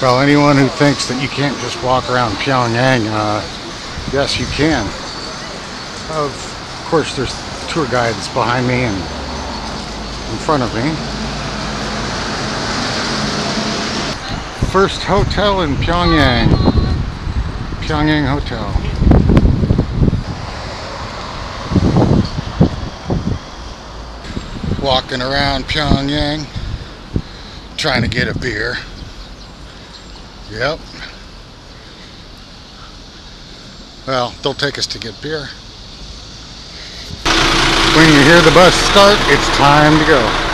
Well, anyone who thinks that you can't just walk around Pyongyang, uh, yes, you can. Of course, there's tour guides behind me and in front of me. First hotel in Pyongyang. Pyongyang Hotel. Walking around Pyongyang, trying to get a beer. Yep. Well, they'll take us to get beer. When you hear the bus start, it's time to go.